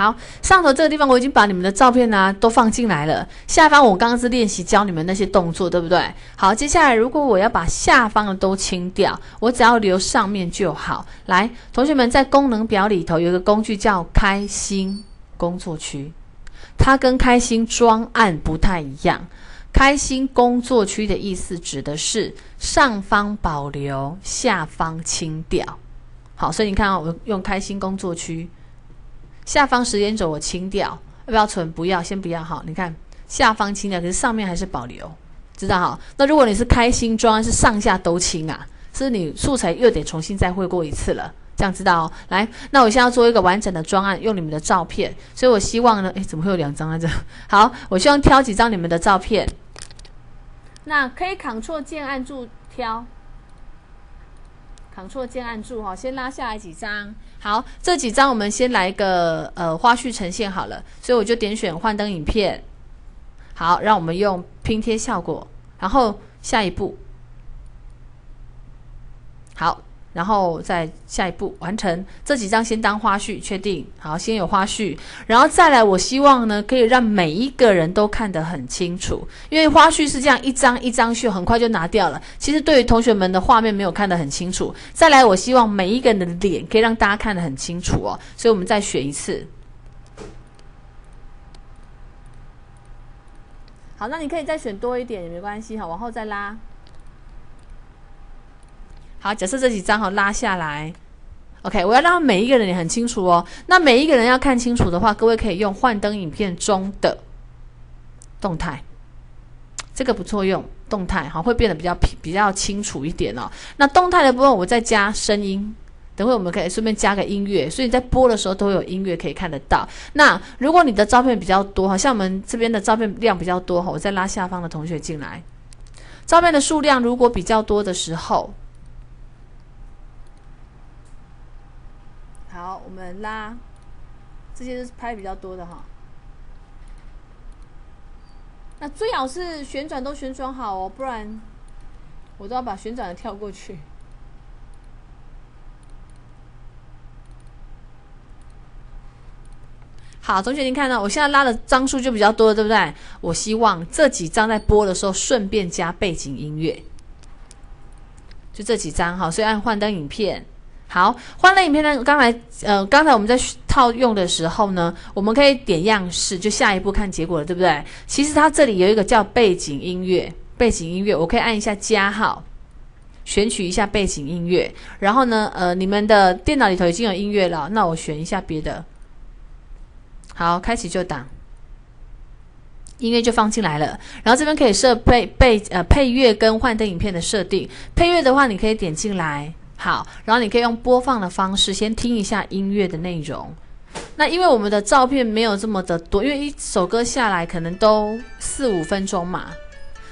好，上头这个地方我已经把你们的照片啊都放进来了。下方我刚刚是练习教你们那些动作，对不对？好，接下来如果我要把下方的都清掉，我只要留上面就好。来，同学们在功能表里头有一个工具叫开心工作区，它跟开心装案不太一样。开心工作区的意思指的是上方保留，下方清掉。好，所以你看啊，我用开心工作区。下方时间轴我清掉，要不要存？不要，先不要哈。你看下方清掉，可是上面还是保留，知道哈？那如果你是开心装，是上下都清啊，是你素材又得重新再绘过一次了，这样知道哦。来，那我现在要做一个完整的专案，用你们的照片，所以我希望呢，诶，怎么会有两张啊这？好，我希望挑几张你们的照片，那可以 Ctrl 键按住挑。Ctrl 键按住哈，先拉下来几张。好，这几张我们先来一个呃花絮呈现好了，所以我就点选幻灯影片。好，让我们用拼贴效果，然后下一步。好。然后再下一步完成这几张，先当花絮，确定好，先有花絮，然后再来。我希望呢，可以让每一个人都看得很清楚，因为花絮是这样一张一张秀，很快就拿掉了。其实对于同学们的画面没有看得很清楚。再来，我希望每一个人的脸可以让大家看得很清楚哦。所以我们再选一次。好，那你可以再选多一点也没关系哈，往后再拉。好，假设这几张哈拉下来，OK，我要让每一个人也很清楚哦。那每一个人要看清楚的话，各位可以用幻灯影片中的动态，这个不错用，动态哈会变得比较比较清楚一点哦。那动态的部分我再加声音，等会我们可以顺便加个音乐，所以在播的时候都有音乐可以看得到。那如果你的照片比较多，好像我们这边的照片量比较多哈，我再拉下方的同学进来，照片的数量如果比较多的时候。好，我们拉，这些是拍比较多的哈。那最好是旋转都旋转好哦，不然我都要把旋转的跳过去。好，同学，您看到我现在拉的张数就比较多，对不对？我希望这几张在播的时候顺便加背景音乐，就这几张哈，所以按幻灯影片。好，欢乐影片呢？刚才呃，刚才我们在套用的时候呢，我们可以点样式，就下一步看结果了，对不对？其实它这里有一个叫背景音乐，背景音乐，我可以按一下加号，选取一下背景音乐。然后呢，呃，你们的电脑里头已经有音乐了，那我选一下别的。好，开启就档，音乐就放进来了。然后这边可以设配配呃配乐跟幻灯影片的设定。配乐的话，你可以点进来。好，然后你可以用播放的方式先听一下音乐的内容。那因为我们的照片没有这么的多，因为一首歌下来可能都四五分钟嘛。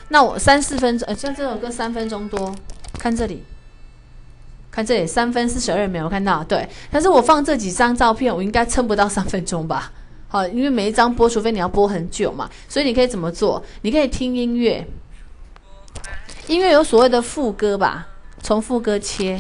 那我三四分钟，呃，像这首歌三分钟多，看这里，看这里三分四十二秒，我看到对。但是我放这几张照片，我应该撑不到三分钟吧？好，因为每一张播，除非你要播很久嘛。所以你可以怎么做？你可以听音乐，音乐有所谓的副歌吧，从副歌切。